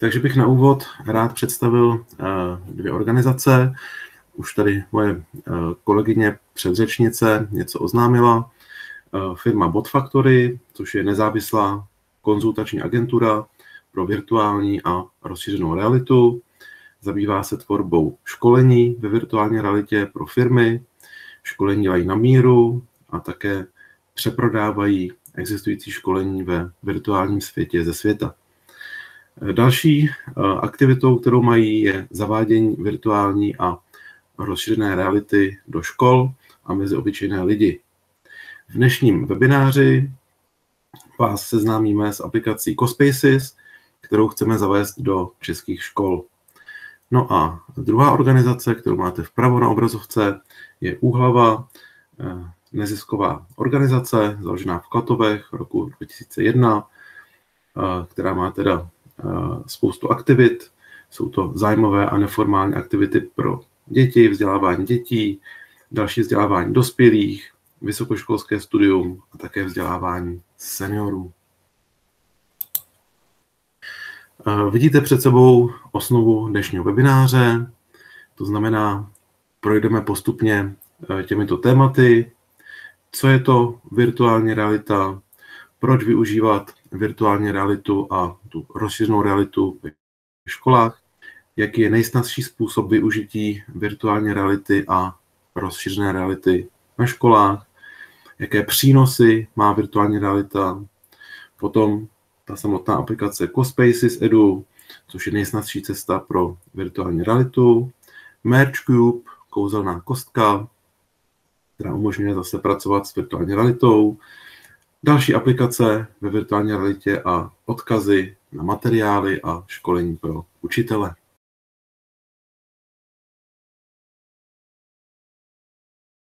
Takže bych na úvod rád představil eh, dvě organizace. Už tady moje eh, kolegyně předřečnice něco oznámila. Eh, firma Bot Factory, což je nezávislá konzultační agentura pro virtuální a rozšířenou realitu. Zabývá se tvorbou školení ve virtuální realitě pro firmy. Školení dělají na míru a také přeprodávají existující školení ve virtuálním světě ze světa. Další eh, aktivitou, kterou mají, je zavádění virtuální a rozšířené reality do škol a mezi obyčejné lidi. V dnešním webináři vás seznámíme s aplikací CoSpaces, kterou chceme zavést do českých škol. No a druhá organizace, kterou máte vpravo na obrazovce, je Úhlava, eh, nezisková organizace, založená v Klatovech roku 2001, eh, která má teda spoustu aktivit. Jsou to zájmové a neformální aktivity pro děti, vzdělávání dětí, další vzdělávání dospělých, vysokoškolské studium a také vzdělávání seniorů. Eh, vidíte před sebou osnovu dnešního webináře, to znamená, projdeme postupně eh, těmito tématy, co je to virtuální realita, proč využívat virtuální realitu a tu rozšířenou realitu v školách, jaký je nejsnazší způsob využití virtuální reality a rozšířené reality na školách, jaké přínosy má virtuální realita, potom ta samotná aplikace CoSpaces Edu, což je nejsnazší cesta pro virtuální realitu, Merge Cube, kouzelná kostka, která umožňuje zase pracovat s virtuální realitou, další aplikace ve virtuální realitě a odkazy na materiály a školení pro učitele.